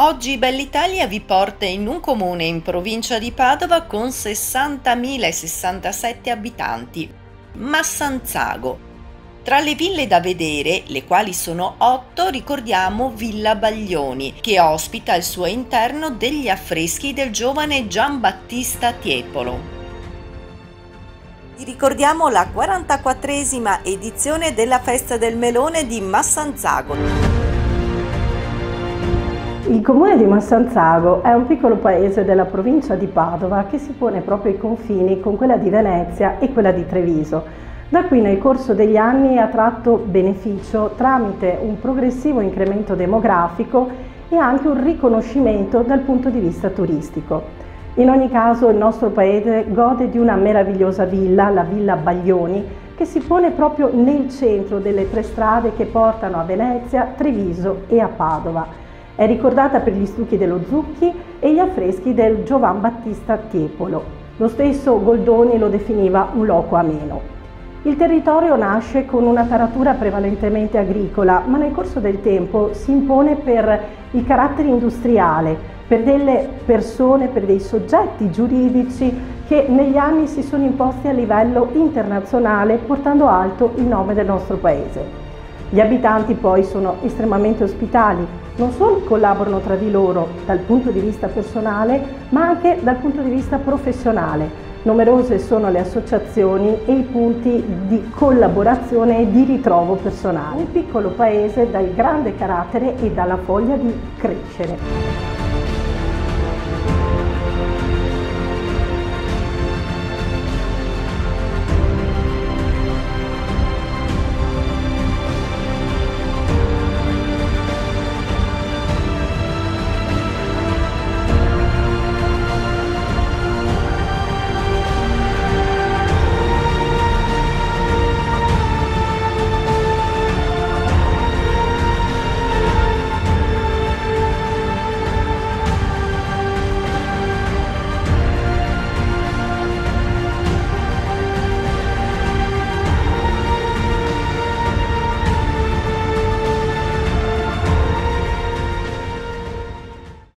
Oggi Bell'Italia vi porta in un comune in provincia di Padova con 60.067 abitanti, Massanzago. Tra le ville da vedere, le quali sono otto, ricordiamo Villa Baglioni, che ospita al suo interno degli affreschi del giovane Giambattista Tiepolo. Ricordiamo la 44esima edizione della Festa del Melone di Massanzago. Il comune di Massanzago è un piccolo paese della provincia di Padova che si pone proprio ai confini con quella di Venezia e quella di Treviso. Da qui nel corso degli anni ha tratto beneficio tramite un progressivo incremento demografico e anche un riconoscimento dal punto di vista turistico. In ogni caso il nostro paese gode di una meravigliosa villa, la Villa Baglioni, che si pone proprio nel centro delle tre strade che portano a Venezia, Treviso e a Padova. È ricordata per gli stucchi dello Zucchi e gli affreschi del Giovan Battista Tiepolo. Lo stesso Goldoni lo definiva un loco ameno. Il territorio nasce con una taratura prevalentemente agricola, ma nel corso del tempo si impone per il carattere industriale, per delle persone, per dei soggetti giuridici che negli anni si sono imposti a livello internazionale portando alto il nome del nostro paese. Gli abitanti poi sono estremamente ospitali, non solo collaborano tra di loro dal punto di vista personale, ma anche dal punto di vista professionale. Numerose sono le associazioni e i punti di collaborazione e di ritrovo personale. Un piccolo paese dal grande carattere e dalla voglia di crescere.